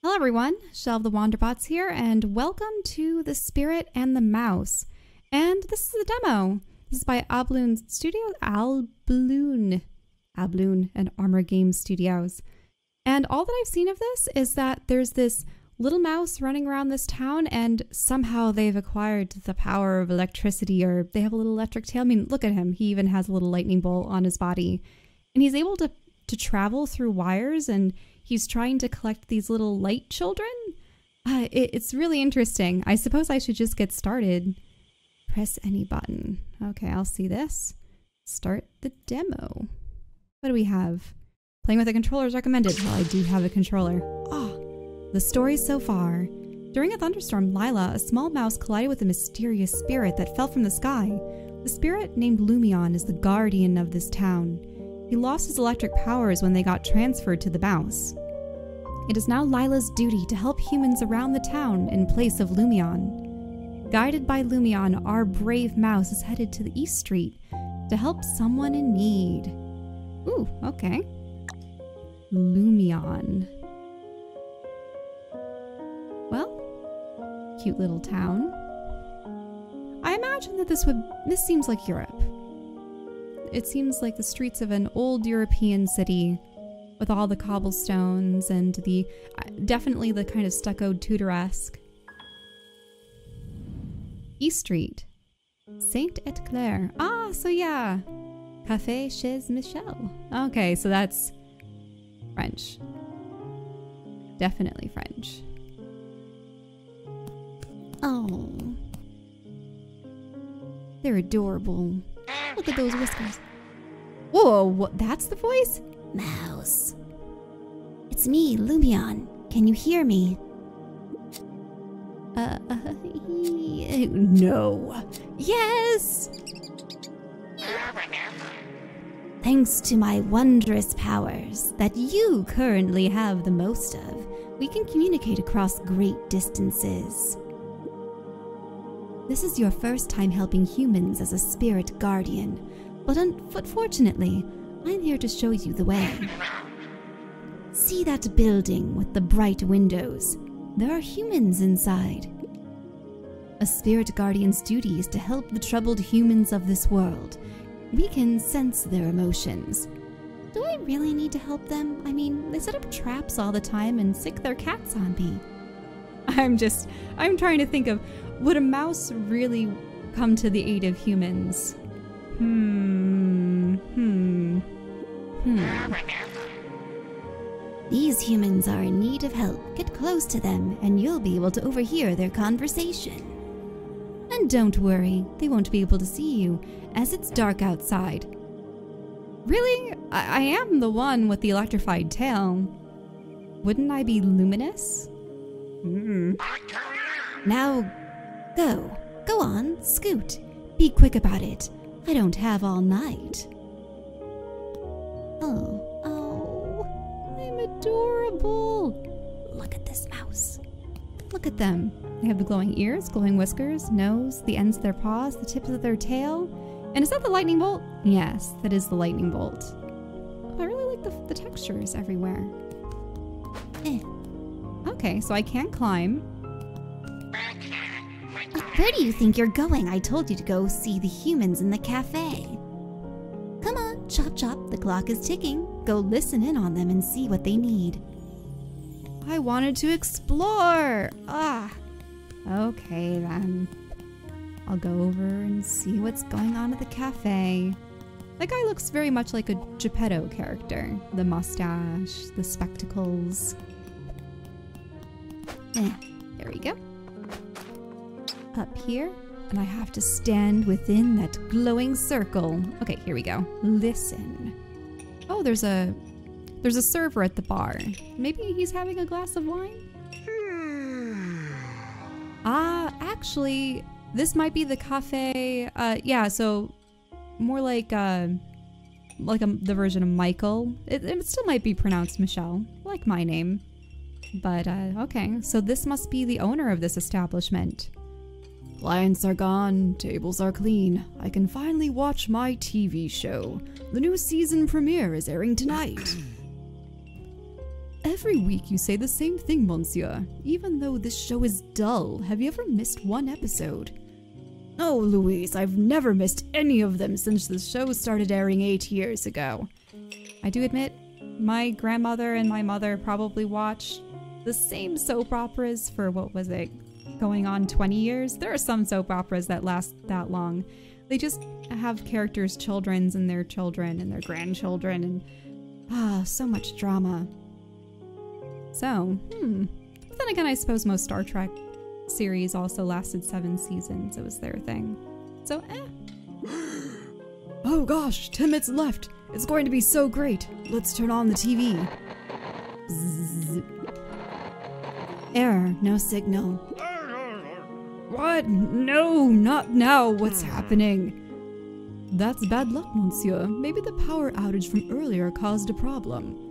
Hello everyone, Shelve the Wanderbots here, and welcome to The Spirit and the Mouse. And this is the demo. This is by Alblune Studio, Alblune, Alblune and Armor Games Studios. And all that I've seen of this is that there's this little mouse running around this town and somehow they've acquired the power of electricity or they have a little electric tail. I mean, look at him. He even has a little lightning bolt on his body. And he's able to, to travel through wires and he's trying to collect these little light children. Uh, it, it's really interesting. I suppose I should just get started. Press any button. Okay, I'll see this. Start the demo. What do we have? Playing with a controller is recommended. Well, I do have a controller. Ah, the story so far. During a thunderstorm, Lila, a small mouse, collided with a mysterious spirit that fell from the sky. The spirit, named Lumion, is the guardian of this town. He lost his electric powers when they got transferred to the mouse. It is now Lila's duty to help humans around the town in place of Lumion. Guided by Lumion, our brave mouse is headed to the East Street to help someone in need. Ooh, okay. Lumion. Well, cute little town. I imagine that this would this seems like Europe. It seems like the streets of an old European city with all the cobblestones and the uh, definitely the kind of stuccoed Tudoresque. East Street. Saint Et. Ah, so yeah. Café chez Michel. Okay, so that's French. Definitely French. Oh. They're adorable. Look at those whiskers. Whoa, what, that's the voice? Mouse. It's me, Lumion. Can you hear me? Uh, uh no. Yes! Thanks to my wondrous powers that you currently have the most of, we can communicate across great distances. This is your first time helping humans as a spirit guardian, but unfortunately, I'm here to show you the way. See that building with the bright windows? There are humans inside. A spirit guardian's duty is to help the troubled humans of this world. We can sense their emotions. Do I really need to help them? I mean, they set up traps all the time and sic their cats on me. I'm just, I'm trying to think of, would a mouse really come to the aid of humans? Hmm, hmm, hmm. These humans are in need of help. Get close to them, and you'll be able to overhear their conversation. And don't worry, they won't be able to see you, as it's dark outside. Really? I, I am the one with the electrified tail. Wouldn't I be luminous? Hmm. Now, go. Go on, scoot. Be quick about it. I don't have all night. Oh, oh, I'm adorable. Look at this mouse. Look at them. They have the glowing ears, glowing whiskers, nose, the ends of their paws, the tips of their tail. And is that the lightning bolt? Yes, that is the lightning bolt. Oh, I really like the, the textures everywhere. Eh. Okay, so I can't climb. Where do you think you're going? I told you to go see the humans in the cafe. Come on, Chop Chop, the clock is ticking. Go listen in on them and see what they need. I wanted to explore! Ah! Okay then. I'll go over and see what's going on at the cafe. That guy looks very much like a Geppetto character. The mustache, the spectacles. Eh, there we go. Up here, and I have to stand within that glowing circle. Okay, here we go. Listen. Oh, there's a there's a server at the bar. Maybe he's having a glass of wine? Ah, uh, actually, this might be the cafe. Uh, yeah, so more like uh, like a, the version of Michael. It, it still might be pronounced Michelle, like my name. But uh, okay, so this must be the owner of this establishment. Clients are gone, tables are clean. I can finally watch my TV show. The new season premiere is airing tonight. Every week you say the same thing, monsieur. Even though this show is dull, have you ever missed one episode? Oh, Louise, I've never missed any of them since the show started airing eight years ago. I do admit, my grandmother and my mother probably watched the same soap operas for what was it, going on 20 years? There are some soap operas that last that long. They just have characters' children's and their children and their grandchildren and ah, so much drama. So, hmm. But then again, I suppose most Star Trek series also lasted seven seasons. It was their thing. So, eh. oh gosh, 10 minutes left. It's going to be so great. Let's turn on the TV. Zzz. Error, no signal. What? No, not now. What's hmm. happening? That's bad luck, monsieur. Maybe the power outage from earlier caused a problem.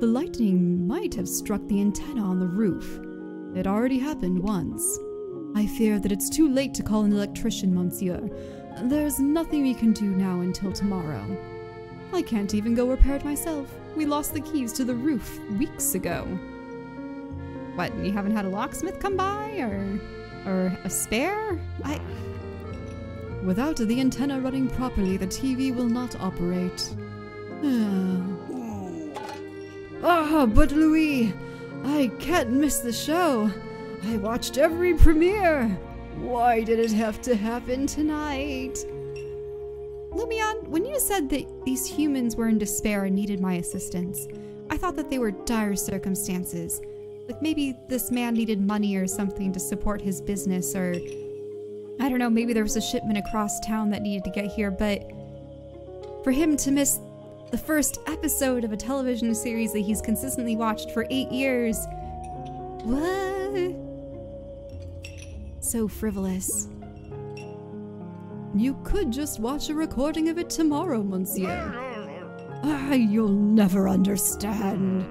The lightning might have struck the antenna on the roof. It already happened once. I fear that it's too late to call an electrician, monsieur. There's nothing we can do now until tomorrow. I can't even go repair it myself. We lost the keys to the roof weeks ago. What, you haven't had a locksmith come by? Or, or a spare? I... Without the antenna running properly, the TV will not operate. Ah, but Louis, I can't miss the show. I watched every premiere. Why did it have to happen tonight? Lumion, when you said that these humans were in despair and needed my assistance, I thought that they were dire circumstances. Like maybe this man needed money or something to support his business, or I don't know, maybe there was a shipment across town that needed to get here, but for him to miss the first episode of a television series that he's consistently watched for eight years. What? So frivolous. You could just watch a recording of it tomorrow, monsieur. Ah, you'll never understand.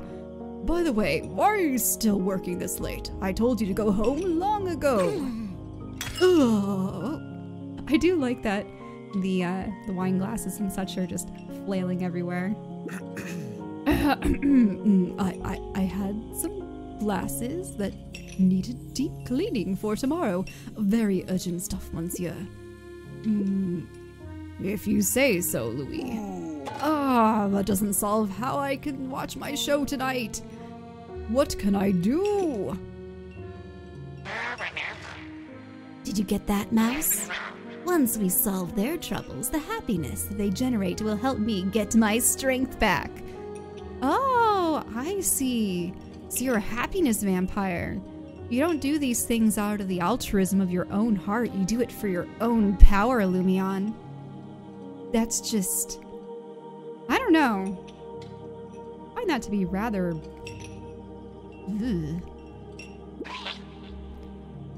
By the way, why are you still working this late? I told you to go home long ago. I do like that the uh, the wine glasses and such are just flailing everywhere. I, I, I had some glasses that needed deep cleaning for tomorrow. Very urgent stuff, monsieur. Mm, if you say so, Louis. Ah, that doesn't solve how I can watch my show tonight. What can I do? Did you get that, Mouse? Once we solve their troubles, the happiness they generate will help me get my strength back. Oh, I see. So you're a happiness vampire. You don't do these things out of the altruism of your own heart. You do it for your own power, Lumion. That's just... I don't know. I find that to be rather... Ugh.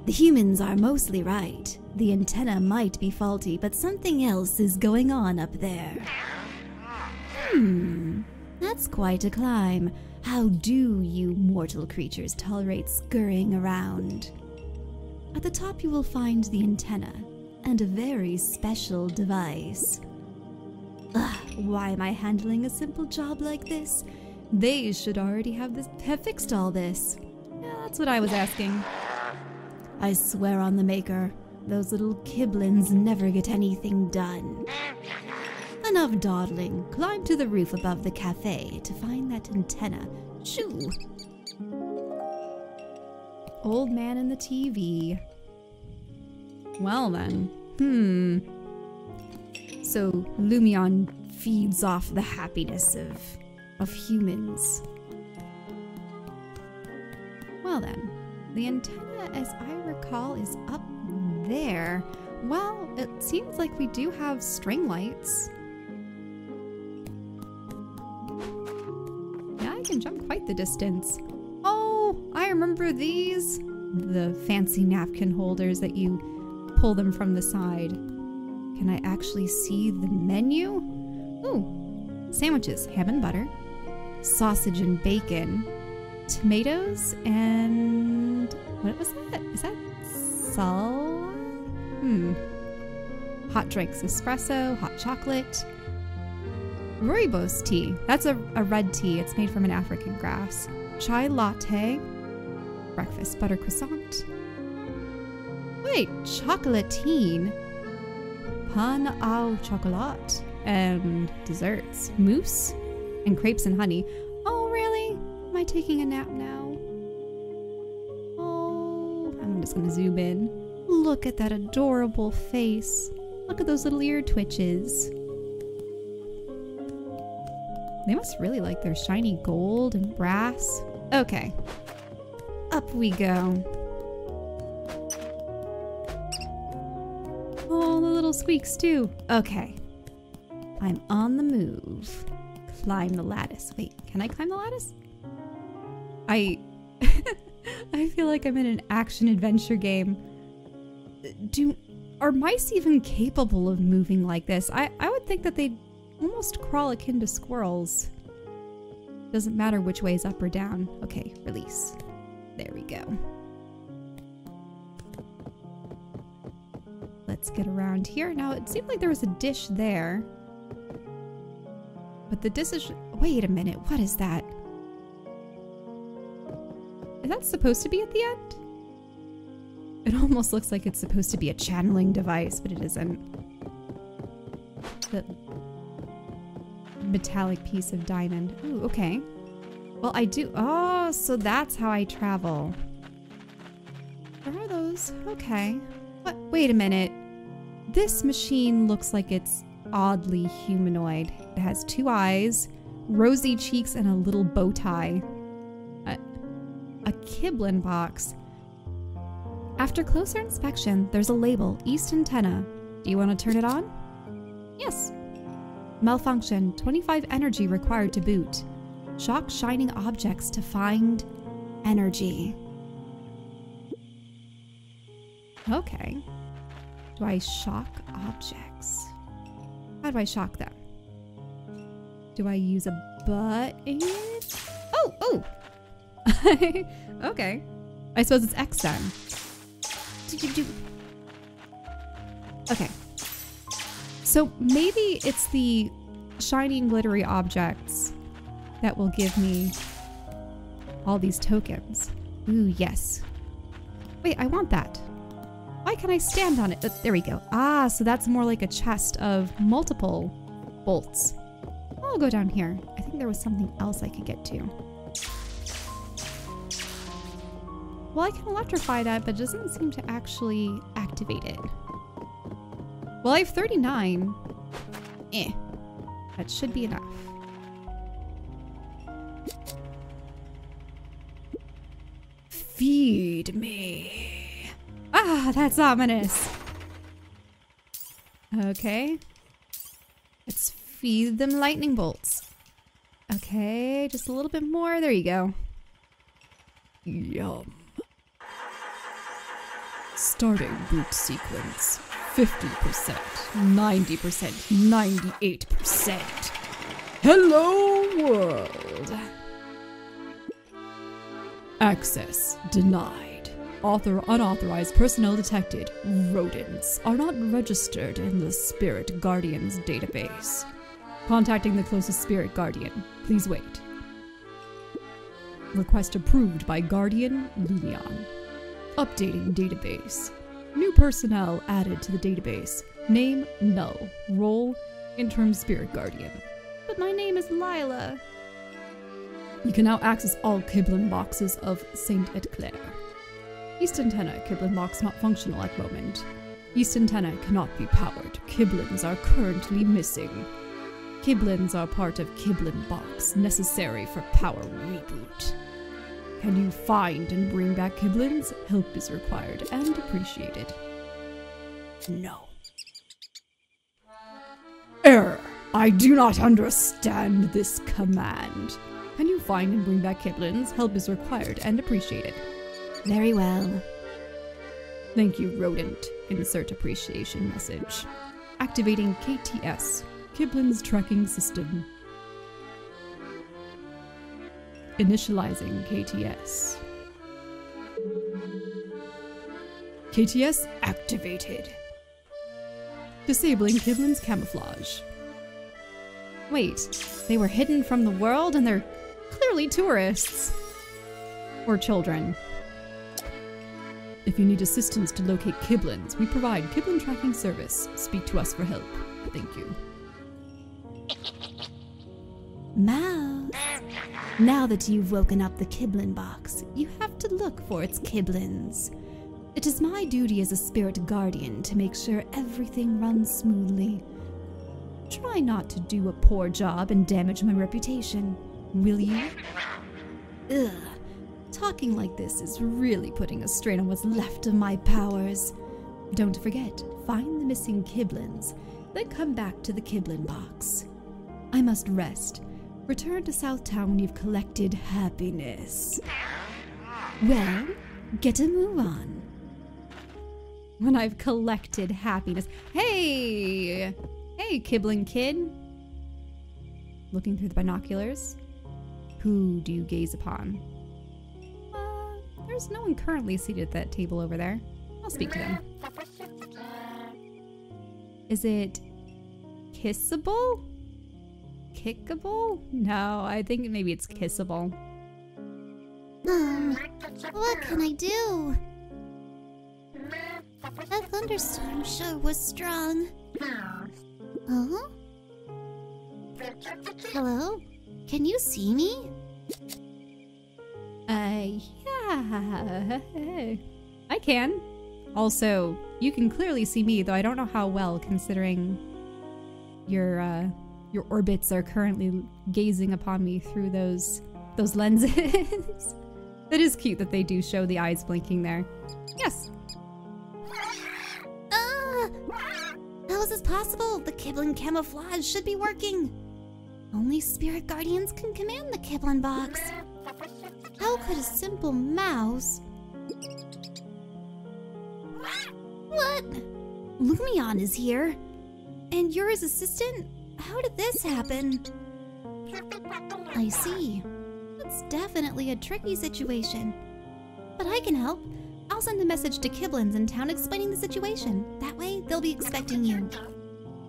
The humans are mostly right. The antenna might be faulty, but something else is going on up there. Hmm, that's quite a climb. How do you mortal creatures tolerate scurrying around? At the top you will find the antenna, and a very special device. Ugh, why am I handling a simple job like this? They should already have this have fixed all this. Yeah, that's what I was asking. I swear on the Maker, those little kiblins never get anything done. Enough dawdling. Climb to the roof above the cafe to find that antenna. Shoo! Old man in the TV. Well then. Hmm. So Lumion feeds off the happiness of of humans. Well then, the antenna as I recall is up there. Well, it seems like we do have string lights. Yeah, I can jump quite the distance. Oh, I remember these. The fancy napkin holders that you pull them from the side. Can I actually see the menu? Ooh, sandwiches, ham and butter, sausage and bacon, tomatoes, and what was that? Is that salt? Hmm. Hot drinks, espresso, hot chocolate. Rooibos tea. That's a, a red tea. It's made from an African grass. Chai latte. Breakfast butter croissant. Wait, chocolatine. Pan au chocolat. And desserts. Mousse. And crepes and honey. Oh, really? Am I taking a nap now? Oh, I'm just gonna zoom in. Look at that adorable face. Look at those little ear twitches. They must really like their shiny gold and brass. Okay. Up we go. Oh, the little squeaks too. Okay. I'm on the move. Climb the lattice. Wait, can I climb the lattice? I... I feel like I'm in an action adventure game. Do... Are mice even capable of moving like this? I, I would think that they'd almost crawl akin to squirrels. Doesn't matter which way is up or down. Okay, release. There we go. Let's get around here. Now, it seemed like there was a dish there. The decision. Wait a minute, what is that? Is that supposed to be at the end? It almost looks like it's supposed to be a channeling device, but it isn't. The metallic piece of diamond. Ooh, okay. Well, I do. Oh, so that's how I travel. Where are those? Okay. What? Wait a minute. This machine looks like it's oddly humanoid. It has two eyes, rosy cheeks, and a little bow tie. A, a Kiblin box. After closer inspection, there's a label, East Antenna. Do you want to turn it on? Yes. Malfunction, 25 energy required to boot. Shock shining objects to find energy. Okay. Do I shock objects? How do I shock them? Do I use a button? Oh, oh! okay. I suppose it's X then. Okay. So maybe it's the shiny glittery objects that will give me all these tokens. Ooh, yes. Wait, I want that. Why can I stand on it? Uh, there we go. Ah, so that's more like a chest of multiple bolts. I'll go down here. I think there was something else I could get to. Well, I can electrify that, but it doesn't seem to actually activate it. Well, I have 39. Eh. That should be enough. Feed me. Ah, that's ominous. Okay. Let's feed them lightning bolts. Okay, just a little bit more. There you go. Yum. Starting boot sequence. 50%, 90%, 98%. Hello, world. Access denied. Author unauthorized personnel detected. Rodents are not registered in the Spirit Guardians database. Contacting the closest Spirit Guardian. Please wait. Request approved by Guardian Lumion. Updating database. New personnel added to the database. Name null. Role interim spirit guardian. But my name is Lila. You can now access all Kiblin boxes of Saint Clair. East antenna Kiblin box not functional at moment. East antenna cannot be powered. Kiblins are currently missing. Kiblins are part of Kiblin box, necessary for power reboot. Can you find and bring back Kiblins? Help is required and appreciated. No. Error. I do not understand this command. Can you find and bring back Kiblins? Help is required and appreciated. Very well. Thank you, rodent. Insert appreciation message. Activating KTS, Kiblin's tracking system. Initializing KTS. KTS activated. Disabling Kiblin's camouflage. Wait, they were hidden from the world and they're clearly tourists. Or children. If you need assistance to locate Kiblins, we provide Kiblin tracking service. Speak to us for help. Thank you. Mouse. Now that you've woken up the Kiblin box, you have to look for its Kiblins. It is my duty as a spirit guardian to make sure everything runs smoothly. Try not to do a poor job and damage my reputation, will you? Ugh. Talking like this is really putting a strain on what's left of my powers. Don't forget, find the missing Kiblins, then come back to the Kiblin box. I must rest. Return to Southtown when you've collected happiness. Well, get a move on. When I've collected happiness. Hey! Hey, Kiblin kid. Looking through the binoculars. Who do you gaze upon? There's no one currently seated at that table over there. I'll speak to them. Is it kissable? Kickable? No, I think maybe it's kissable. Um, what can I do? That thunderstorm sure was strong. Huh? Hello? Can you see me? Uh, I can. Also, you can clearly see me, though I don't know how well, considering your uh, your orbits are currently gazing upon me through those those lenses. it is cute that they do show the eyes blinking there. Yes. Ah! How is this possible? The Kiblin camouflage should be working. Only spirit guardians can command the Kiblin box. How could a simple mouse... What? Lumion is here. And you're his assistant? How did this happen? I see. It's definitely a tricky situation. But I can help. I'll send a message to Kiblins in town explaining the situation. That way, they'll be expecting you.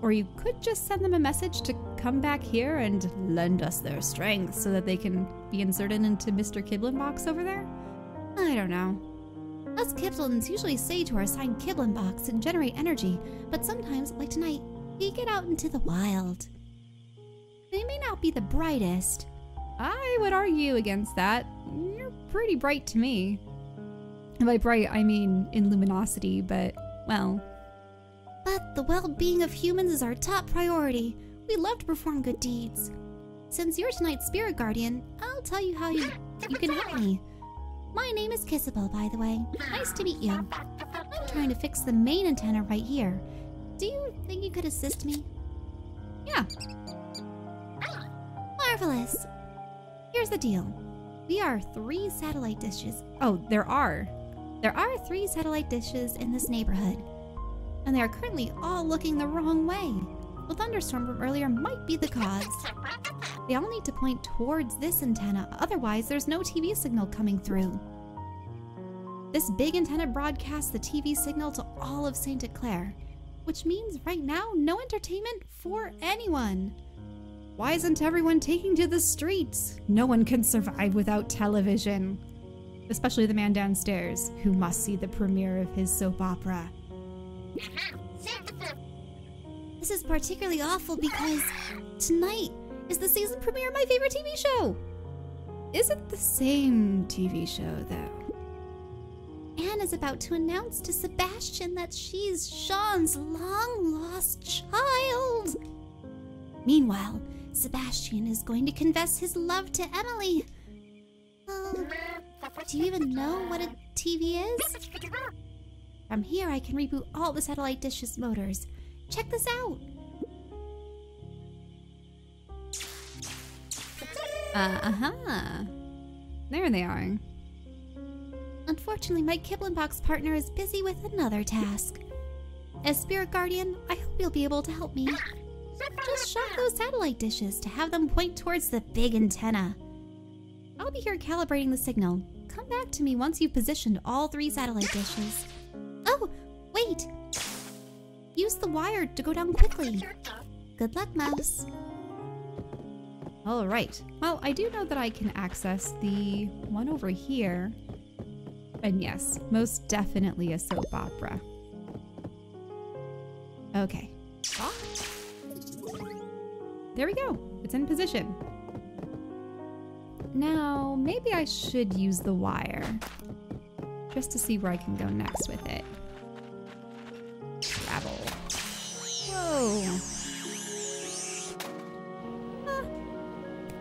Or you could just send them a message to come back here and lend us their strength so that they can be inserted into Mr. Kiblin box over there? I don't know. Us Kiblins usually say to our assigned Kiblin box and generate energy, but sometimes, like tonight, we get out into the wild. They may not be the brightest. I would argue against that. You're pretty bright to me. By bright, I mean in luminosity, but, well. But the well-being of humans is our top priority. We love to perform good deeds. Since you're tonight's spirit guardian, I'll tell you how you, you can help me. My name is Kissable, by the way. Nice to meet you. I'm trying to fix the main antenna right here. Do you think you could assist me? Yeah. Marvelous. Here's the deal. We are three satellite dishes. Oh, there are. There are three satellite dishes in this neighborhood. And they are currently all looking the wrong way. The thunderstorm from earlier might be the cause. They all need to point towards this antenna, otherwise there's no TV signal coming through. This big antenna broadcasts the TV signal to all of St. Clair, which means right now no entertainment for anyone. Why isn't everyone taking to the streets? No one can survive without television. Especially the man downstairs, who must see the premiere of his soap opera. This is particularly awful because tonight is the season premiere of my favorite TV show. Is it the same TV show, though? Anne is about to announce to Sebastian that she's Sean's long lost child. Meanwhile, Sebastian is going to confess his love to Emily. Um, do you even know what a TV is? From here, I can reboot all the satellite dishes motors. Check this out. Uh huh. There they are. Unfortunately, my Kiblin Box partner is busy with another task. As Spirit Guardian, I hope you'll be able to help me. Just shock those satellite dishes to have them point towards the big antenna. I'll be here calibrating the signal. Come back to me once you've positioned all three satellite dishes. The wire to go down quickly. Good luck, Mouse. All right. Well, I do know that I can access the one over here. And yes, most definitely a soap opera. Okay. Ah. There we go. It's in position. Now, maybe I should use the wire. Just to see where I can go next with it. Ah,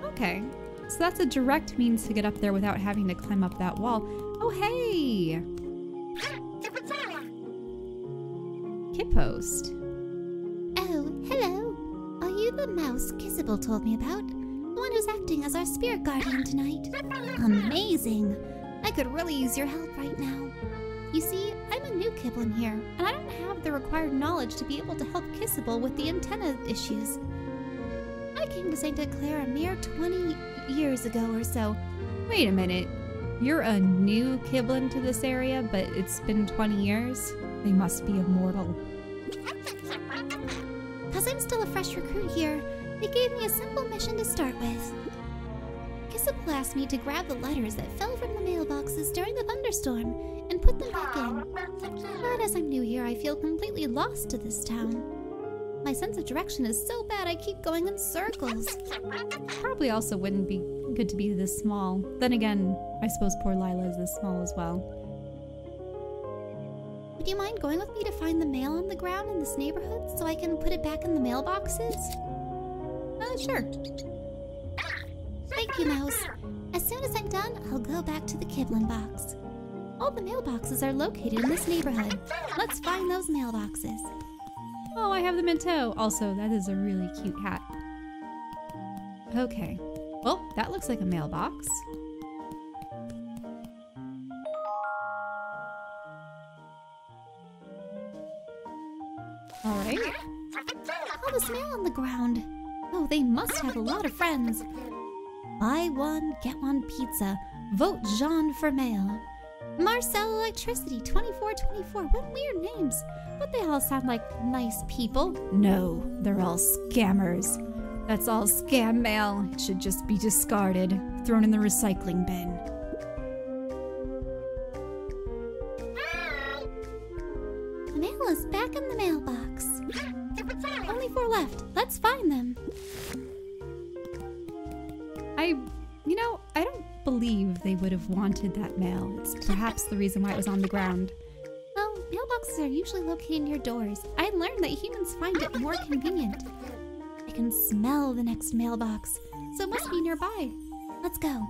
okay. So that's a direct means to get up there without having to climb up that wall. Oh, hey! Kit post. Oh, hello. Are you the mouse Kissable told me about? The one who's acting as our spirit guardian tonight? Amazing! I could really use your help right now. You see, I'm a new Kiblin here, and I don't have the required knowledge to be able to help Kissable with the antenna issues. I came to St. Clair a mere 20 years ago or so. Wait a minute. You're a new Kiblin to this area, but it's been 20 years? They must be immortal. Because I'm still a fresh recruit here, they gave me a simple mission to start with. Kissable asked me to grab the letters that fell from the mailboxes during the thunderstorm put them back in. But as I'm new here, I feel completely lost to this town. My sense of direction is so bad I keep going in circles. Probably also wouldn't be good to be this small. Then again, I suppose poor Lila is this small as well. Would you mind going with me to find the mail on the ground in this neighborhood so I can put it back in the mailboxes? Uh, sure. Thank you, Mouse. As soon as I'm done, I'll go back to the Kiblin box. All the mailboxes are located in this neighborhood. Let's find those mailboxes. Oh, I have them in tow. Also, that is a really cute hat. Okay. Well, that looks like a mailbox. Alright. All this mail on the ground. Oh, they must have a lot of friends. Buy one, get one pizza. Vote Jean for mail. Marcel Electricity 2424. What weird names. But they all sound like nice people. No, they're all scammers. That's all scam mail. It should just be discarded, thrown in the recycling bin. The mail is back in the mailbox. Only four left. Let's find them. I, you know, I don't believe they would have wanted that mail. It's perhaps the reason why it was on the ground. Well, mailboxes are usually located near doors. I learned that humans find it more convenient. I can smell the next mailbox, so it must be nearby. Let's go.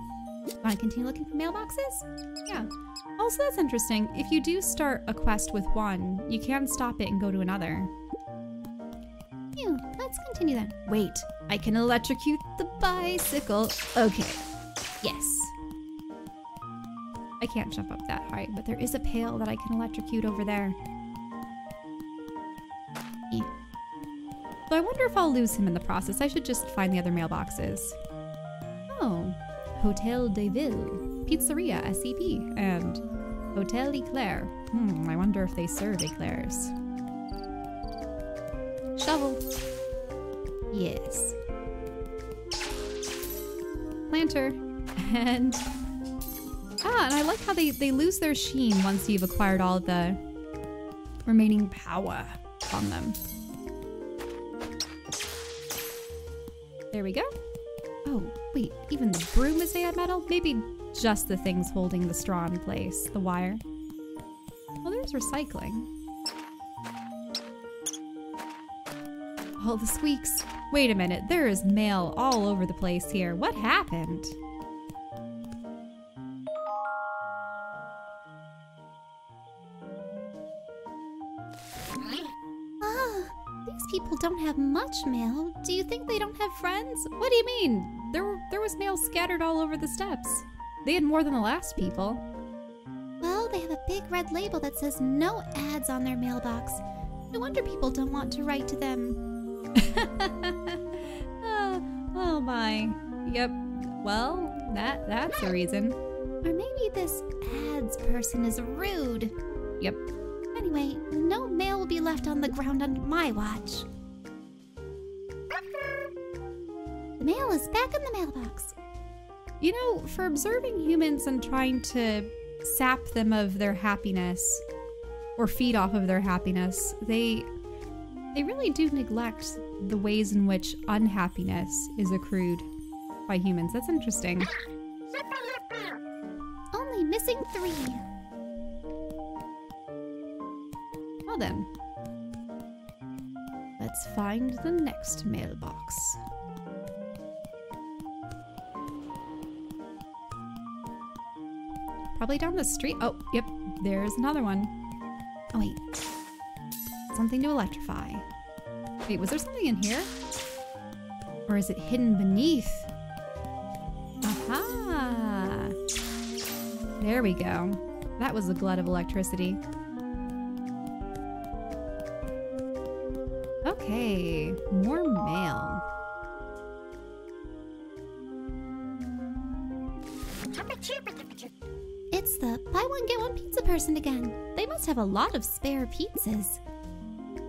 Want to continue looking for mailboxes? Yeah. Also, that's interesting. If you do start a quest with one, you can stop it and go to another. Phew, let's continue then. Wait, I can electrocute the bicycle. Okay. Yes. I can't jump up that high, but there is a pail that I can electrocute over there. So I wonder if I'll lose him in the process. I should just find the other mailboxes. Oh, Hotel de Ville, Pizzeria SCP, and Hotel Eclair. Hmm, I wonder if they serve eclairs. Shovel. Yes. Planter. And... how they, they lose their sheen once you've acquired all the remaining power on them. There we go. Oh, wait, even the broom is made of metal? Maybe just the things holding the straw in place, the wire. Well, there's recycling. All the squeaks. Wait a minute, there is mail all over the place here. What happened? Have much mail. Do you think they don't have friends? What do you mean? There, were- there was mail scattered all over the steps. They had more than the last people. Well, they have a big red label that says no ads on their mailbox. No wonder people don't want to write to them. oh, oh my. Yep. Well, that that's the reason. Or maybe this ads person is rude. Yep. Anyway, no mail will be left on the ground under my watch. Mail is back in the mailbox. You know, for observing humans and trying to sap them of their happiness or feed off of their happiness, they they really do neglect the ways in which unhappiness is accrued by humans. That's interesting. Only missing three. Well then. Let's find the next mailbox. Probably down the street. Oh, yep, there's another one. Oh wait. Something to electrify. Wait, was there something in here? Or is it hidden beneath? Aha! There we go. That was a glut of electricity. Okay, more mail. Buy one get one pizza person again. They must have a lot of spare pizzas.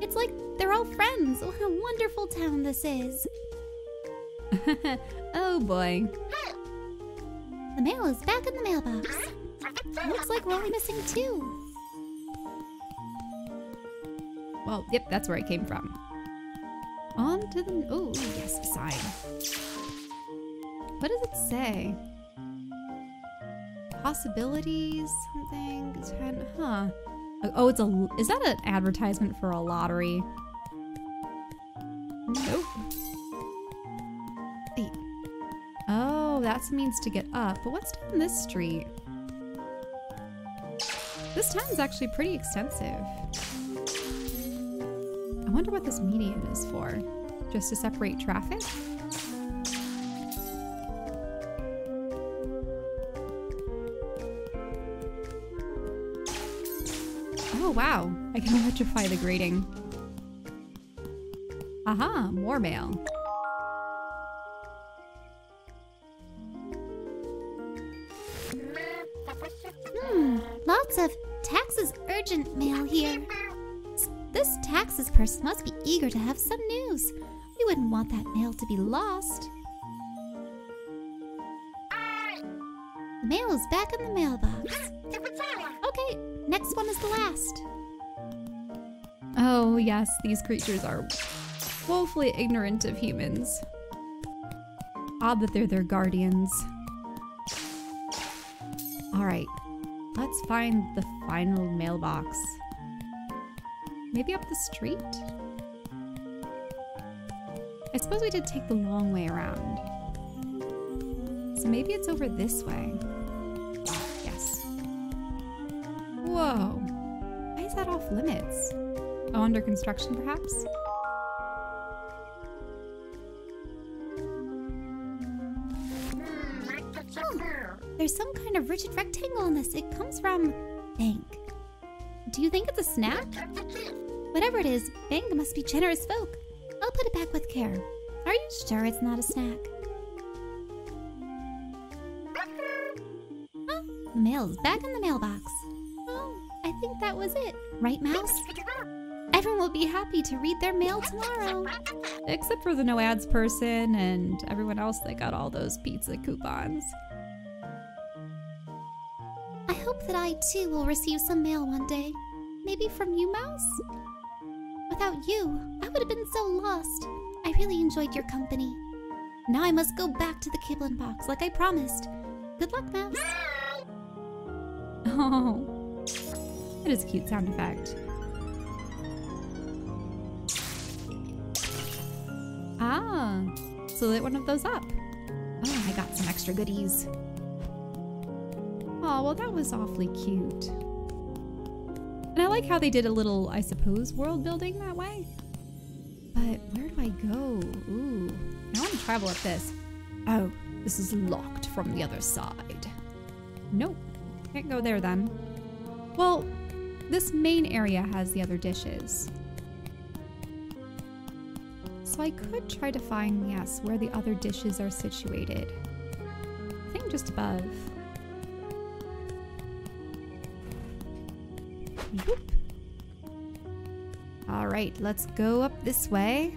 It's like they're all friends. What a wonderful town this is. oh boy. The mail is back in the mailbox. Looks like we're only missing two. Well, yep, that's where I came from. On to the. Oh, yes, sign. What does it say? Possibilities? Something? Ten, huh. Oh, oh, it's a. Is that an advertisement for a lottery? Nope. Wait. Oh, that's means to get up. But what's down this street? This town's actually pretty extensive. I wonder what this median is for. Just to separate traffic? Wow, I can electrify the grating. Aha, more mail. Hmm, lots of taxes urgent mail here. This taxes person must be eager to have some news. We wouldn't want that mail to be lost. The mail is back in the mailbox. Ah, okay, next one is the last. Oh yes, these creatures are woefully ignorant of humans. Odd that they're their guardians. Alright, let's find the final mailbox. Maybe up the street? I suppose we did take the long way around. So maybe it's over this way. Whoa. Why is that off limits? Oh, under construction perhaps? Hmm. There's some kind of rigid rectangle in this. It comes from Bank. Do you think it's a snack? Whatever it is, Bank must be generous folk. I'll put it back with care. Are you sure it's not a snack? Oh, the mail is back in the mailbox. I think that was it. Right, Mouse? Everyone will be happy to read their mail tomorrow. Except for the no ads person and everyone else that got all those pizza coupons. I hope that I too will receive some mail one day. Maybe from you, Mouse? Without you, I would have been so lost. I really enjoyed your company. Now I must go back to the Kiblin box like I promised. Good luck, Mouse. Oh, that is a cute sound effect. Ah, so lit one of those up. Oh, I got some extra goodies. Oh, well, that was awfully cute. And I like how they did a little, I suppose, world building that way. But where do I go? Ooh, I want to travel up this. Oh, this is locked from the other side. Nope, can't go there then. Well, this main area has the other dishes. So I could try to find, yes, where the other dishes are situated. I think just above. All right, let's go up this way.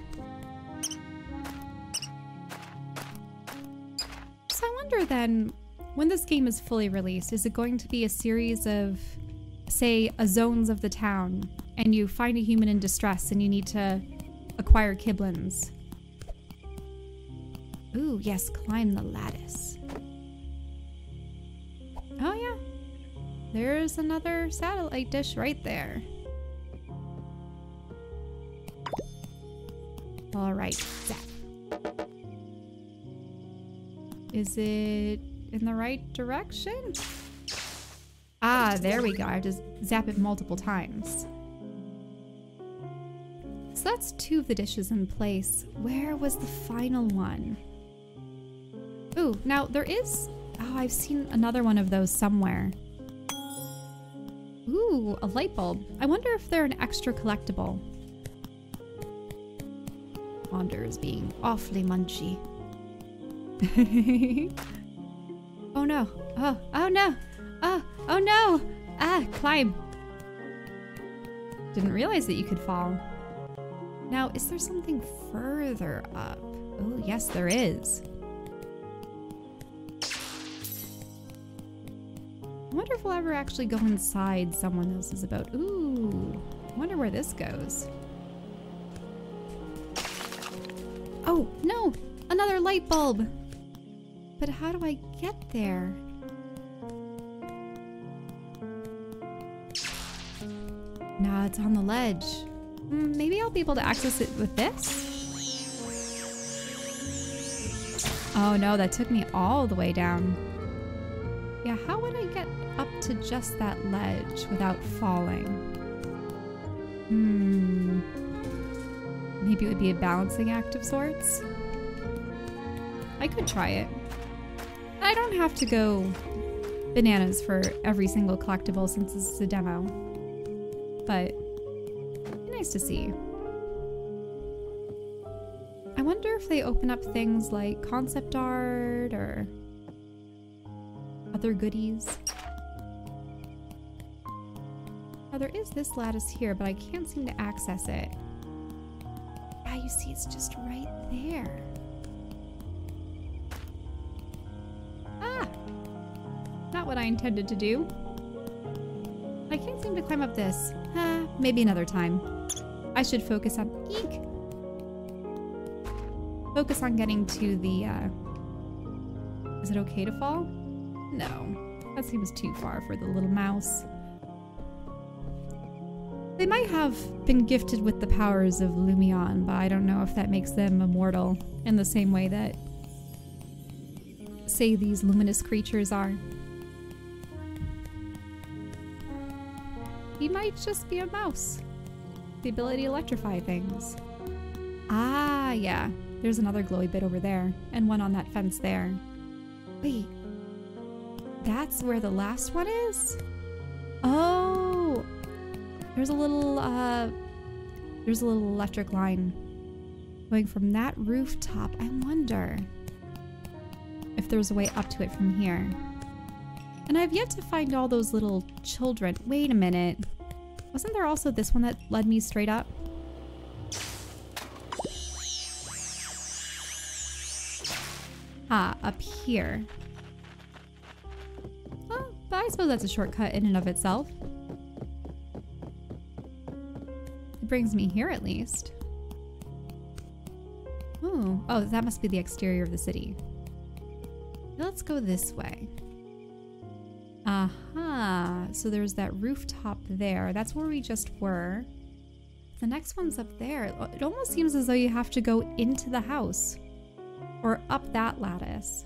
So I wonder then, when this game is fully released, is it going to be a series of, say, a zones of the town, and you find a human in distress and you need to acquire Kiblins? Ooh, yes, climb the lattice. Oh, yeah. There's another satellite dish right there. All right, zap. Is it in the right direction? Ah, there we go. I have to zap it multiple times. So that's two of the dishes in place. Where was the final one? Ooh, now there is... Oh, I've seen another one of those somewhere. Ooh, a light bulb. I wonder if they're an extra collectible. Wander is being awfully munchy. oh no. Oh, oh no. Oh, oh no. Ah, climb. Didn't realize that you could fall. Now, is there something further up? Oh, yes, there is. I wonder if we'll ever actually go inside someone else's boat. Ooh, I wonder where this goes. Oh, no! Another light bulb! But how do I get there? Nah, it's on the ledge. Mm, maybe I'll be able to access it with this? Oh no, that took me all the way down. Yeah, how would I get up to just that ledge without falling? Hmm. Maybe it would be a balancing act of sorts? I could try it. I don't have to go bananas for every single collectible since this is a demo. But nice to see. I wonder if they open up things like concept art or other goodies. Now there is this lattice here, but I can't seem to access it. Ah, you see, it's just right there. Ah! Not what I intended to do. I can't seem to climb up this. Maybe another time. I should focus on... Eek! Focus on getting to the, uh... Is it okay to fall? No. That seems too far for the little mouse. They might have been gifted with the powers of Lumion, but I don't know if that makes them immortal in the same way that, say, these luminous creatures are. He might just be a mouse. The ability to electrify things. Ah, yeah. There's another glowy bit over there, and one on that fence there. Wait. That's where the last one is? Oh! There's a little, uh... There's a little electric line going from that rooftop. I wonder if there's a way up to it from here. And I've yet to find all those little children. Wait a minute. Wasn't there also this one that led me straight up? Ah, up here. Well, but I suppose that's a shortcut in and of itself. It brings me here at least. Oh, oh, that must be the exterior of the city. Let's go this way. Aha, uh -huh. So there's that rooftop there. That's where we just were. The next one's up there. It almost seems as though you have to go into the house or up that lattice.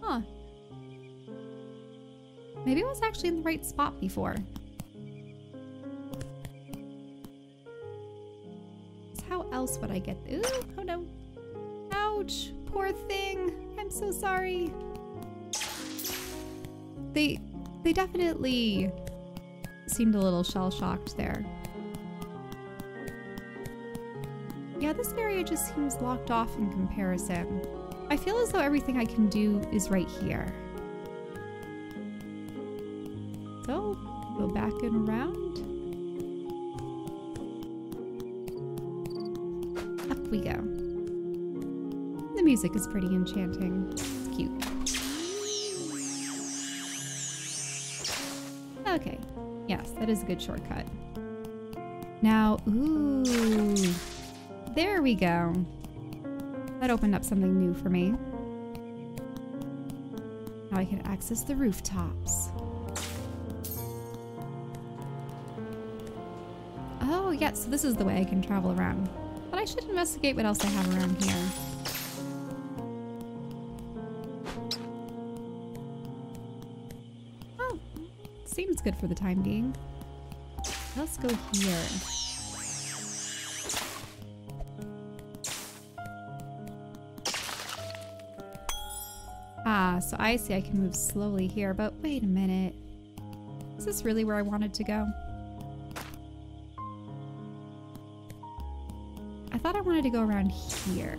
Huh. Maybe I was actually in the right spot before. How else would I get... Ooh, oh no. Ouch, poor thing. I'm so sorry. They, they definitely seemed a little shell-shocked there. Yeah, this area just seems locked off in comparison. I feel as though everything I can do is right here. So, go back and around. Up we go. the music is pretty enchanting. That is a good shortcut. Now, ooh. There we go. That opened up something new for me. Now I can access the rooftops. Oh, yeah, so this is the way I can travel around. But I should investigate what else I have around here. Seems good for the time being. Let's go here. Ah, so I see I can move slowly here, but wait a minute. Is this really where I wanted to go? I thought I wanted to go around here.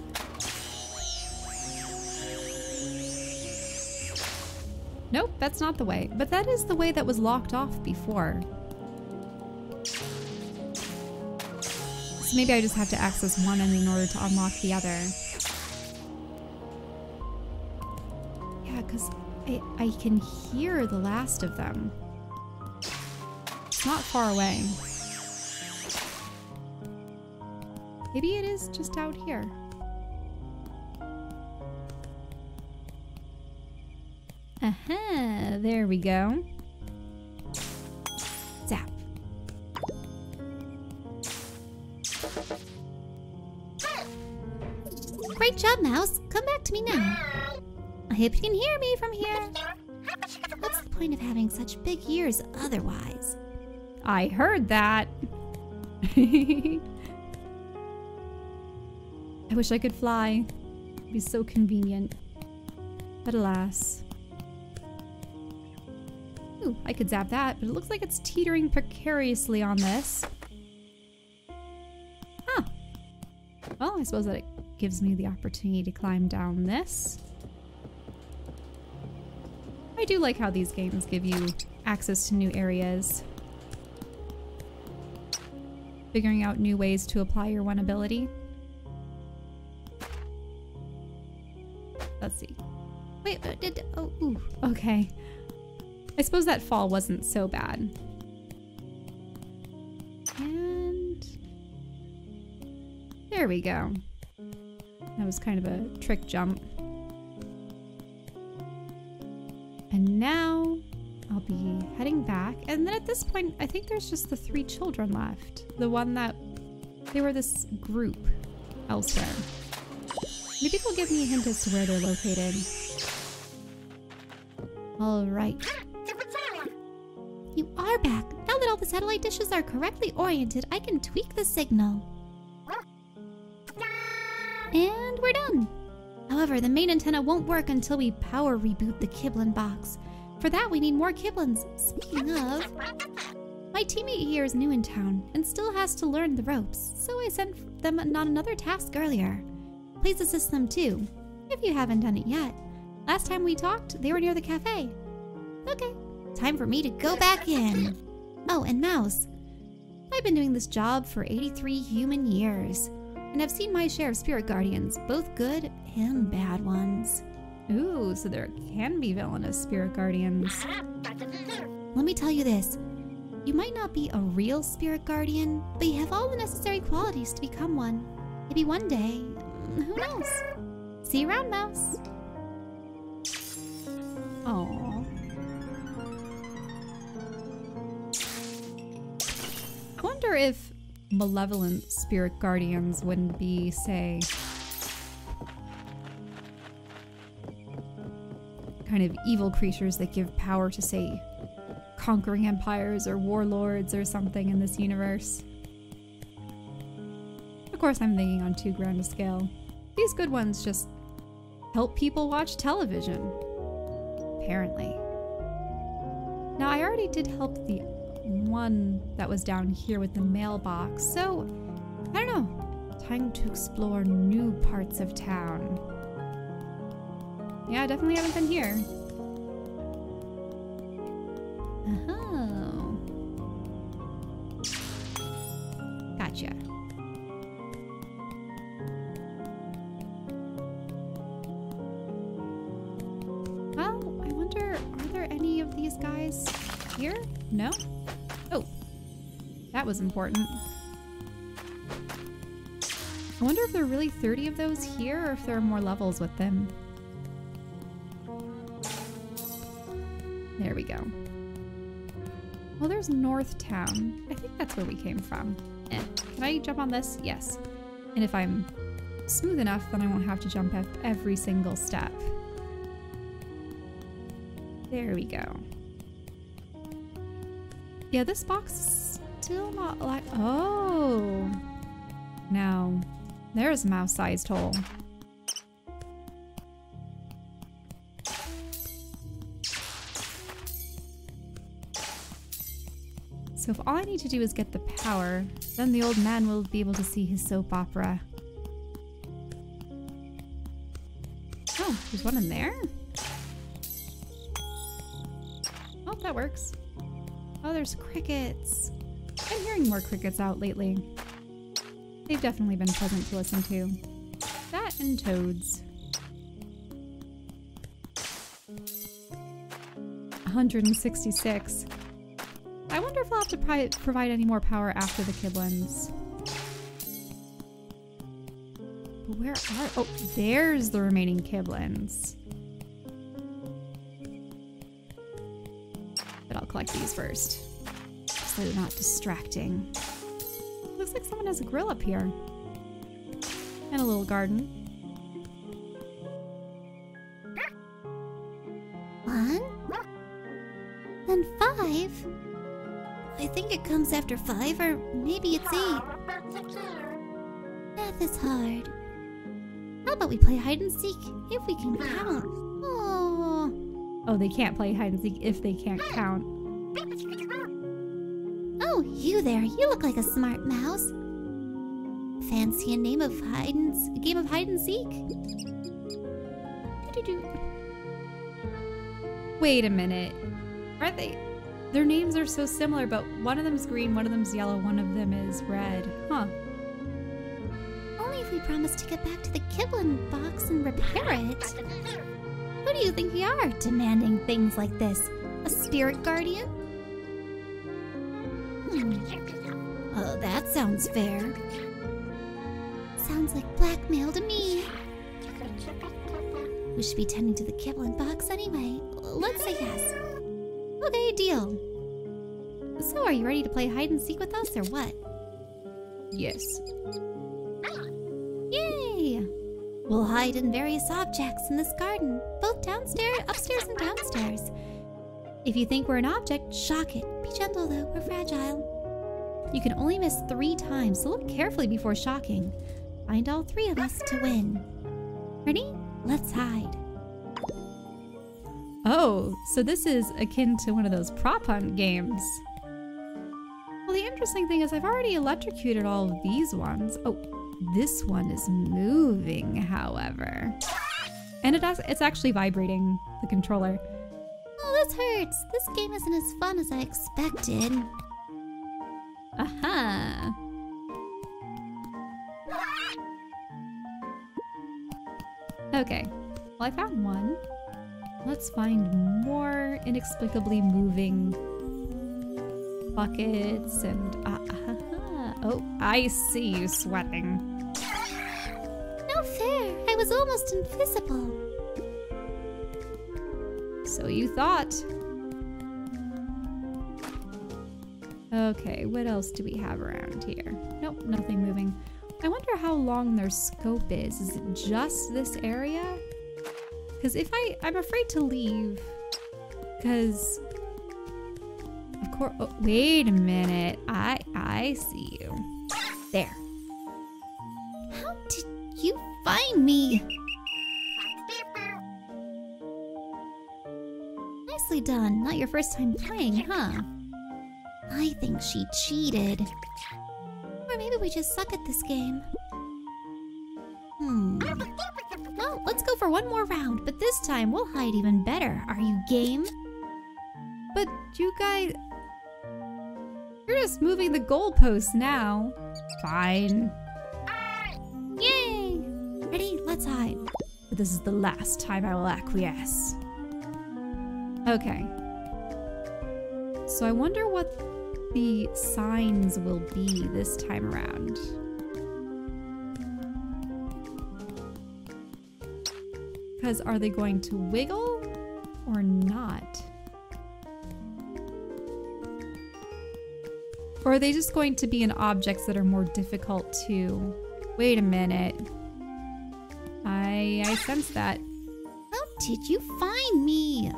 Nope, that's not the way. But that is the way that was locked off before. So maybe I just have to access one in order to unlock the other. Yeah, because I, I can hear the last of them. It's not far away. Maybe it is just out here. There we go. Zap. Great job, Mouse. Come back to me now. I hope you can hear me from here. What's the point of having such big ears otherwise? I heard that. I wish I could fly. It'd be so convenient. But alas. Ooh, I could zap that, but it looks like it's teetering precariously on this. Huh. Well, I suppose that it gives me the opportunity to climb down this. I do like how these games give you access to new areas. Figuring out new ways to apply your one ability. Let's see. Wait, uh, did, oh, ooh, okay. Suppose that fall wasn't so bad. And there we go. That was kind of a trick jump. And now I'll be heading back. And then at this point, I think there's just the three children left. The one that they were this group elsewhere. Maybe they'll give me a hint as to where they're located. All right. Satellite dishes are correctly oriented, I can tweak the signal. And we're done. However, the main antenna won't work until we power reboot the Kiblin box. For that, we need more Kiblins. Speaking of, my teammate here is new in town and still has to learn the ropes, so I sent them on another task earlier. Please assist them too, if you haven't done it yet. Last time we talked, they were near the cafe. Okay, time for me to go back in. Oh, and Mouse. I've been doing this job for 83 human years, and I've seen my share of spirit guardians, both good and bad ones. Ooh, so there can be villainous spirit guardians. Let me tell you this. You might not be a real spirit guardian, but you have all the necessary qualities to become one. Maybe one day, who knows? See you around, Mouse. Aww. Wonder if malevolent spirit guardians wouldn't be, say, kind of evil creatures that give power to, say, conquering empires or warlords or something in this universe. Of course, I'm thinking on too grand a scale. These good ones just help people watch television. Apparently. Now, I already did help the one that was down here with the mailbox. So, I don't know. Time to explore new parts of town. Yeah, I definitely haven't been here. Oh. Gotcha. Well, I wonder, are there any of these guys here? No? That was important. I wonder if there are really 30 of those here or if there are more levels with them. There we go. Well, there's North Town. I think that's where we came from. Eh. Can I jump on this? Yes. And if I'm smooth enough, then I won't have to jump up every single step. There we go. Yeah, this box still not like... Oh! Now, there's a mouse-sized hole. So if all I need to do is get the power, then the old man will be able to see his soap opera. Oh, there's one in there? Oh, that works. Oh, there's crickets. Hearing more crickets out lately. They've definitely been pleasant to listen to. That and toads. 166. I wonder if I'll have to provide any more power after the Kiblins. But where are- oh, there's the remaining Kiblins. But I'll collect these first. So they're not distracting. Looks like someone has a grill up here. And a little garden. One? Then five? I think it comes after five, or maybe it's eight. Math is hard. How about we play hide and seek if we can count? Oh. Oh, they can't play hide and seek if they can't count. You there. You look like a smart mouse. Fancy a name of hide and game of hide and seek? Wait a minute. Aren't they? Their names are so similar, but one of them's green, one of them's yellow, one of them is red. Huh. Only if we promise to get back to the Kiblin box and repair it. Who do you think we are, demanding things like this? A spirit guardian? Oh, that sounds fair. Sounds like blackmail to me. We should be tending to the Kiblin box anyway. Let's say yes. Okay, deal. So, are you ready to play hide and seek with us, or what? Yes. Yay! We'll hide in various objects in this garden, both downstairs, upstairs, and downstairs. If you think we're an object, shock it. Be gentle though, we're fragile. You can only miss three times, so look carefully before shocking. Find all three of us to win. Ready? Let's hide. Oh, so this is akin to one of those prop hunt games. Well, the interesting thing is I've already electrocuted all of these ones. Oh, this one is moving, however. And it does, it's actually vibrating, the controller. Oh, this hurts. This game isn't as fun as I expected. Aha! Okay, well I found one. Let's find more inexplicably moving buckets and... Uh, uh, oh, I see you sweating. No fair. I was almost invisible. So you thought. Okay, what else do we have around here? Nope, nothing moving. I wonder how long their scope is. Is it just this area? Because if I, I'm afraid to leave. Because, of course, oh, wait a minute. I, I see you. There. How did you find me? Nicely done. Not your first time playing, huh? I think she cheated. Or maybe we just suck at this game. Hmm. Well, let's go for one more round, but this time we'll hide even better. Are you game? But you guys... You're just moving the goalposts now. Fine. Yay! Ready? Let's hide. But this is the last time I will acquiesce. Okay. So I wonder what the signs will be this time around. Because are they going to wiggle or not? Or are they just going to be in objects that are more difficult to... Wait a minute. I, I sense that. How did you find me?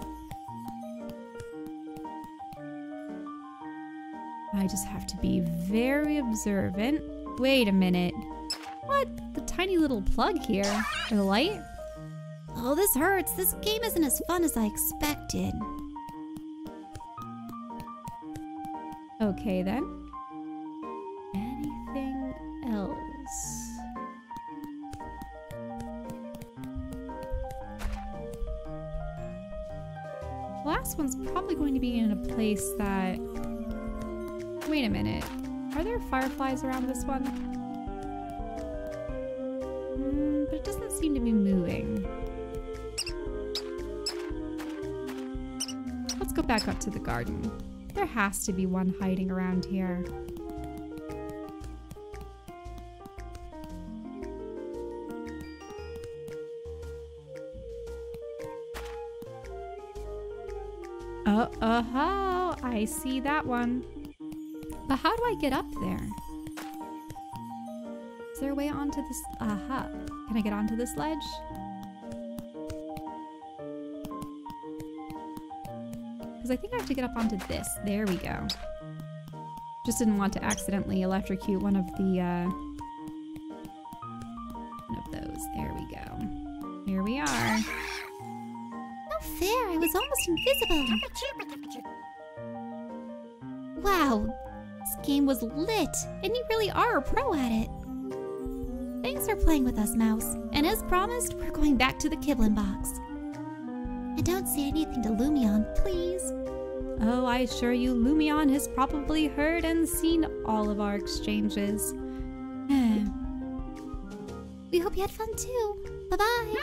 I just have to be very observant. Wait a minute. What? The tiny little plug here. The light? Oh, this hurts. This game isn't as fun as I expected. Okay then. Anything else? Last one's probably going to be in a place that... Wait a minute. Are there fireflies around this one? Mm, but it doesn't seem to be moving. Let's go back up to the garden. There has to be one hiding around here. Oh, uh-huh. I see that one. But how do I get up there? Is there a way onto this? Aha. Can I get onto this ledge? Because I think I have to get up onto this. There we go. Just didn't want to accidentally electrocute one of the, uh... One of those. There we go. Here we are. Not fair. I was almost invisible. Was lit, and you really are a pro at it. Thanks for playing with us, Mouse. And as promised, we're going back to the Kiblin box. And don't say anything to Lumion, please. Oh, I assure you, Lumion has probably heard and seen all of our exchanges. we hope you had fun too. Bye bye.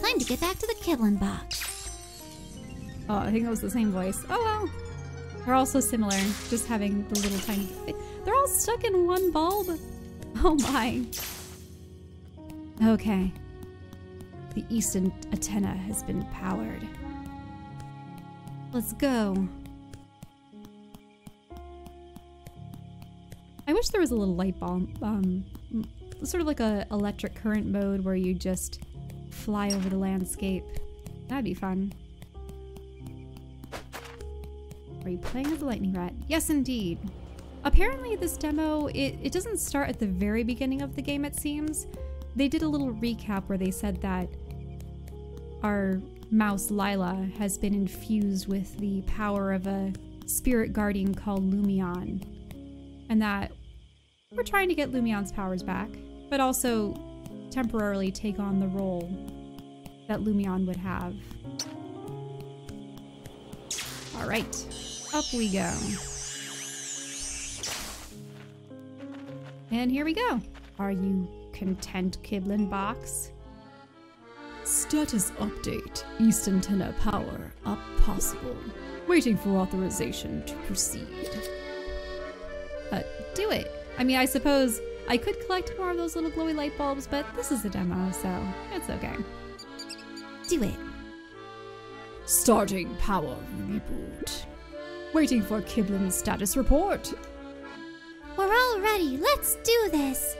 Time to get back to the Kiblin box. Oh, I think it was the same voice. Oh well. They're all so similar, just having the little tiny... They're all stuck in one bulb. Oh my. Okay. The eastern antenna has been powered. Let's go. I wish there was a little light bulb, um, sort of like a electric current mode where you just fly over the landscape. That'd be fun. Playing as a lightning rat? Yes, indeed. Apparently this demo, it, it doesn't start at the very beginning of the game, it seems. They did a little recap where they said that our mouse Lila has been infused with the power of a spirit guardian called Lumion. And that we're trying to get Lumion's powers back, but also temporarily take on the role that Lumion would have. Alright, up we go. And here we go. Are you content, Kiblin Box? Status update. East antenna power up possible. Waiting for authorization to proceed. Uh, do it. I mean, I suppose I could collect more of those little glowy light bulbs, but this is a demo, so it's okay. Do it. Starting power reboot. Waiting for Kiblin's status report. We're all ready. Let's do this.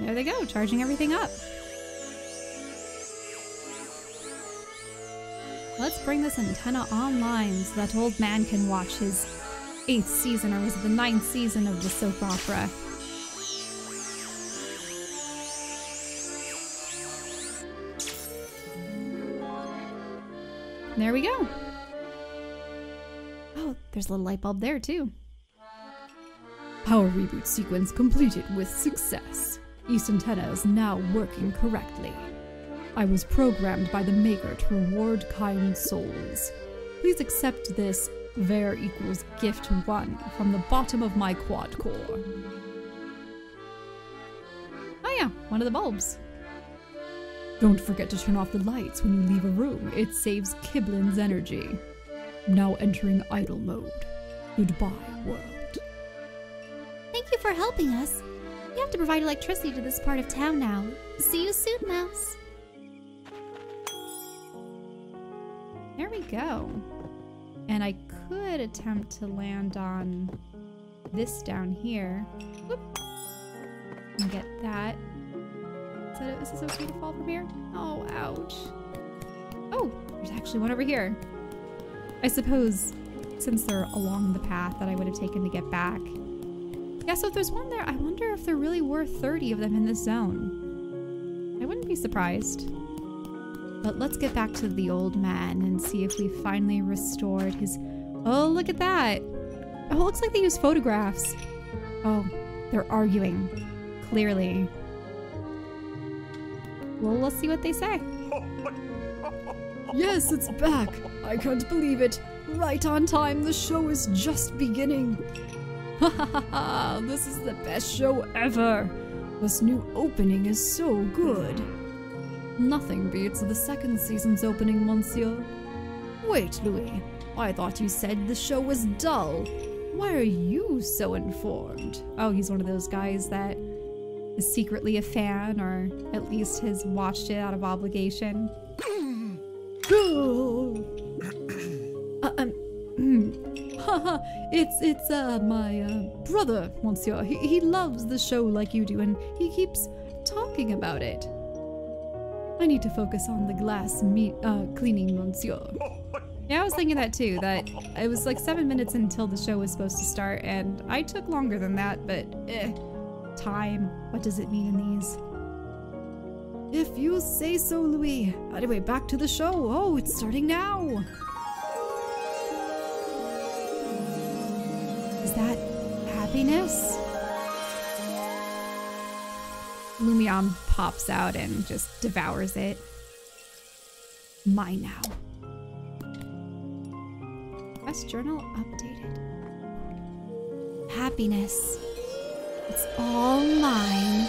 There they go, charging everything up. Let's bring this antenna online so that old man can watch his eighth season, or was it the ninth season of the soap opera? There we go. Oh, there's a little light bulb there too. Power reboot sequence completed with success. East Antenna is now working correctly. I was programmed by the Maker to reward kind souls. Please accept this Ver equals gift 1 from the bottom of my quad core. Oh yeah, one of the bulbs. Don't forget to turn off the lights when you leave a room. It saves Kiblin's energy. Now entering idle mode. Goodbye, world. Thank you for helping us. We have to provide electricity to this part of town now. See you soon, Mouse. There we go. And I could attempt to land on this down here. Whoop. And get that. Is, that, is this okay to fall from here? Oh, ouch. Oh, there's actually one over here. I suppose since they're along the path that I would have taken to get back. Yeah, so if there's one there, I wonder if there really were 30 of them in this zone. I wouldn't be surprised. But let's get back to the old man and see if we finally restored his... Oh, look at that! Oh, it looks like they use photographs. Oh, they're arguing. Clearly. Well, let's see what they say. Yes, it's back. I can't believe it. Right on time. The show is just beginning. Ha ha ha. This is the best show ever. This new opening is so good. Nothing beats the second season's opening, monsieur. Wait, Louis. I thought you said the show was dull. Why are you so informed? Oh, he's one of those guys that is secretly a fan, or at least has watched it out of obligation. uh, um, hmm. it's it's uh my uh, brother, Monsieur. He he loves the show like you do, and he keeps talking about it. I need to focus on the glass uh, cleaning, Monsieur. Yeah, I was thinking that too. That it was like seven minutes until the show was supposed to start, and I took longer than that. But eh, time. What does it mean in these? If you say so, Louis. Anyway, back to the show. Oh, it's starting now. Is that happiness? Lumion pops out and just devours it. Mine now. Quest journal updated. Happiness. It's all mine.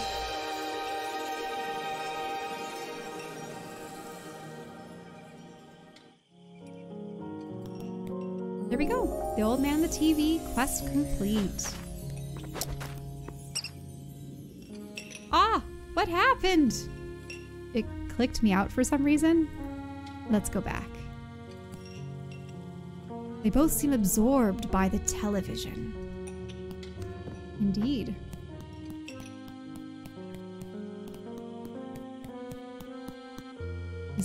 There we go. The old man, the TV, quest complete. Ah, what happened? It clicked me out for some reason. Let's go back. They both seem absorbed by the television. Indeed.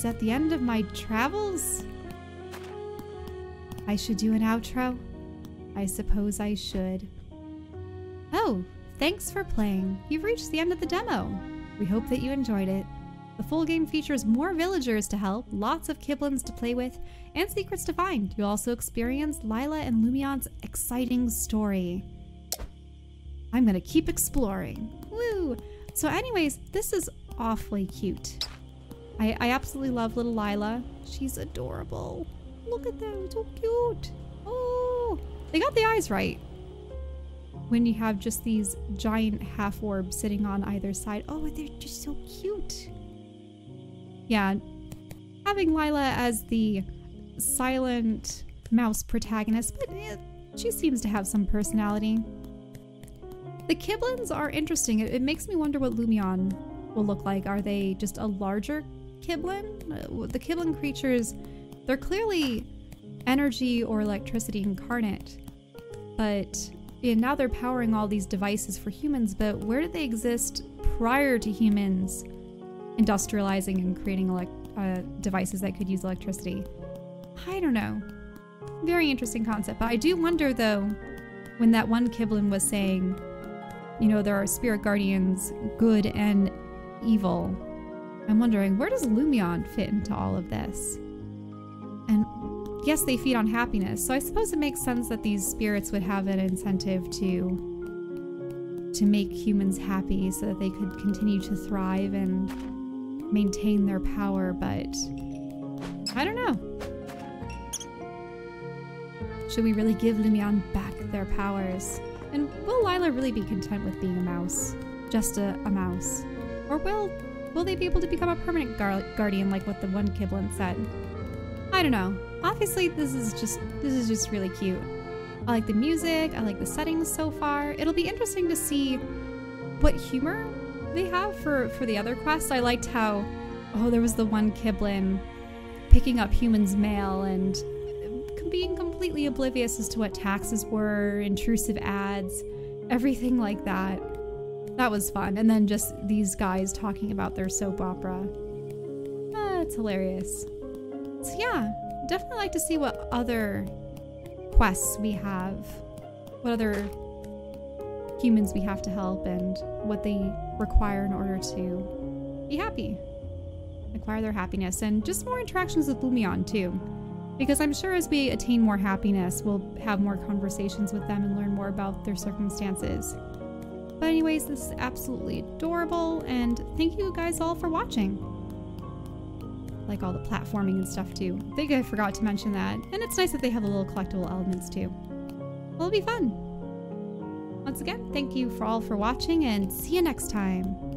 That the end of my travels? I should do an outro? I suppose I should. Oh, thanks for playing. You've reached the end of the demo. We hope that you enjoyed it. The full game features more villagers to help, lots of Kiblins to play with, and secrets to find. You'll also experience Lila and Lumion's exciting story. I'm gonna keep exploring. Woo! So anyways, this is awfully cute. I, I absolutely love little Lila. She's adorable. Look at them, so cute. Oh, they got the eyes right. When you have just these giant half orbs sitting on either side. Oh, they're just so cute. Yeah, having Lila as the silent mouse protagonist, but eh, she seems to have some personality. The Kiblins are interesting. It, it makes me wonder what Lumion will look like. Are they just a larger Kiblin? Uh, the Kiblin creatures they're clearly energy or electricity incarnate, but now they're powering all these devices for humans, but where did they exist prior to humans industrializing and creating uh, devices that could use electricity? I don't know. Very interesting concept, but I do wonder though, when that one Kiblin was saying, you know, there are spirit guardians, good and evil. I'm wondering, where does Lumion fit into all of this? And yes, they feed on happiness, so I suppose it makes sense that these spirits would have an incentive to to make humans happy so that they could continue to thrive and maintain their power, but I don't know. Should we really give Lumion back their powers? And will Lila really be content with being a mouse? Just a, a mouse? Or will Will they be able to become a permanent guardian like what the one Kiblin said? I don't know. Obviously, this is just this is just really cute. I like the music. I like the settings so far. It'll be interesting to see what humor they have for for the other quests. I liked how oh there was the one Kiblin picking up humans' mail and being completely oblivious as to what taxes were, intrusive ads, everything like that. That was fun. And then just these guys talking about their soap opera. Ah, it's hilarious. So yeah, definitely like to see what other quests we have, what other humans we have to help, and what they require in order to be happy, acquire their happiness, and just more interactions with Lumion too. Because I'm sure as we attain more happiness, we'll have more conversations with them and learn more about their circumstances. But anyways, this is absolutely adorable, and thank you guys all for watching. Like all the platforming and stuff too. I think I forgot to mention that. And it's nice that they have the little collectible elements too. It'll be fun. Once again, thank you for all for watching and see you next time.